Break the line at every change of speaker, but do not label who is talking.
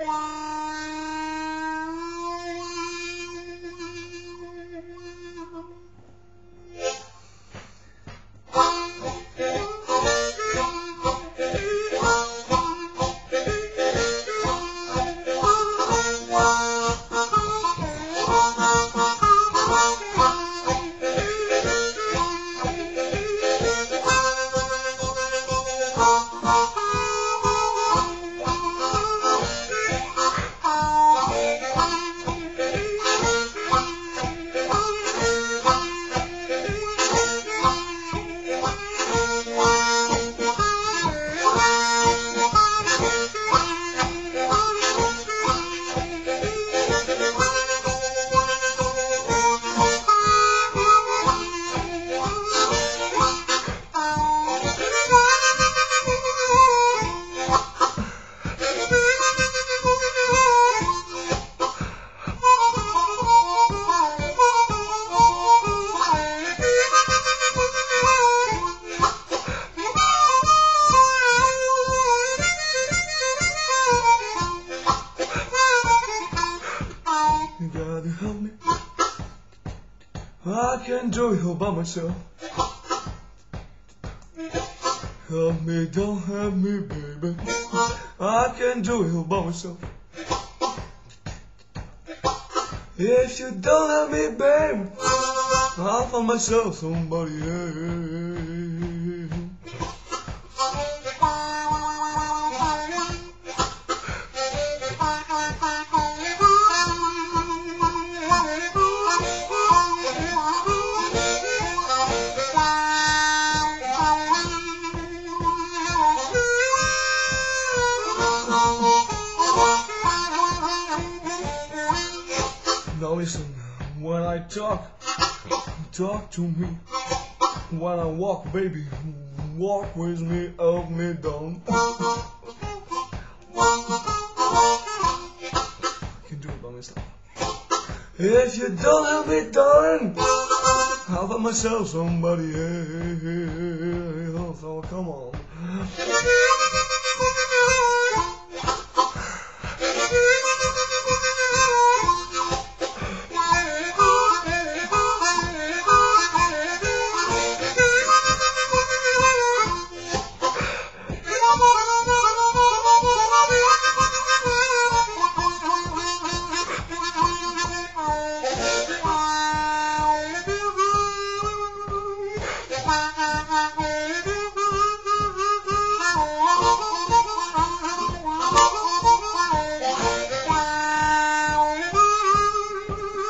You help me. I can't do it all by myself. Help me, don't help me, baby. I can't do it all by myself. If you don't help me, baby, I'll find myself somebody else. Now listen, when I talk, talk to me. When I walk, baby, walk with me, help me down. can do it by myself. If you don't help me, darling, I'll find myself somebody else. Oh, come on.